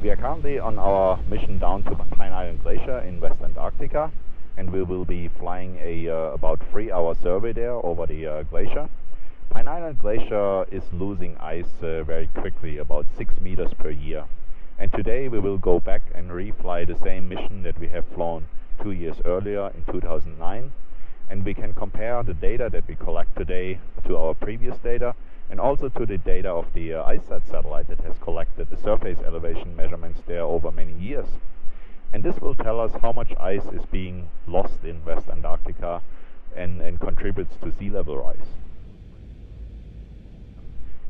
We are currently on our mission down to Pine Island Glacier in West Antarctica and we will be flying a uh, about three hour survey there over the uh, glacier. Pine Island Glacier is losing ice uh, very quickly, about 6 meters per year. And today we will go back and refly the same mission that we have flown two years earlier in 2009 and we can compare the data that we collect today to our previous data and also to the data of the uh, ICESat satellite that has collected surface elevation measurements there over many years. And this will tell us how much ice is being lost in West Antarctica and, and contributes to sea level rise.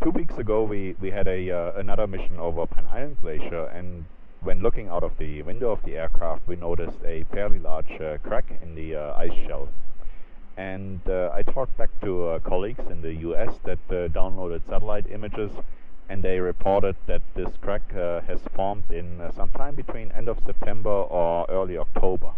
Two weeks ago we, we had a, uh, another mission over Pine Island Glacier and when looking out of the window of the aircraft we noticed a fairly large uh, crack in the uh, ice shelf and uh, I talked back to uh, colleagues in the US that uh, downloaded satellite images and they reported that this crack uh, has formed in uh, sometime between end of September or early October.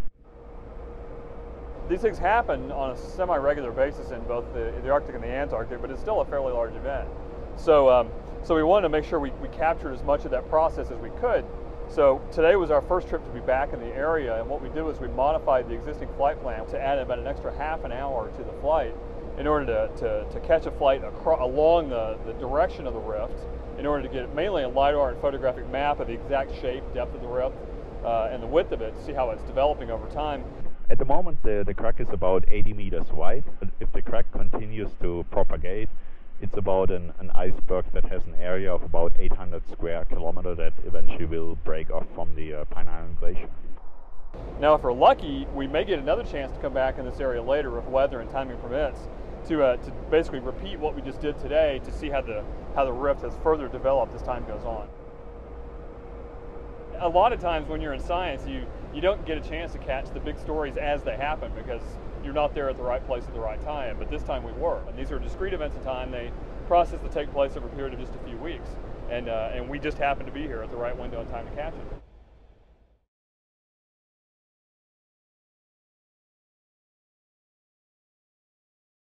These things happen on a semi-regular basis in both the, the, Arctic and the Antarctic, but it's still a fairly large event. So, um, so we wanted to make sure we, we captured as much of that process as we could so today was our first trip to be back in the area, and what we did was we modified the existing flight plan to add about an extra half an hour to the flight in order to, to, to catch a flight across, along the, the direction of the rift in order to get mainly a LiDAR and photographic map of the exact shape, depth of the rift, uh, and the width of it to see how it's developing over time. At the moment, the, the crack is about 80 meters wide. If the crack continues to propagate, it's about an, an iceberg that has an area of about 800 square kilometer that eventually will break off from the uh, Pine Island Glacier. Now, if we're lucky, we may get another chance to come back in this area later if weather and timing permits to, uh, to basically repeat what we just did today to see how the, how the rift has further developed as time goes on. A lot of times when you're in science, you, you don't get a chance to catch the big stories as they happen because you're not there at the right place at the right time. But this time we were. And these are discrete events in time. They process that take place over a period of just a few weeks. And, uh, and we just happened to be here at the right window in time to catch it.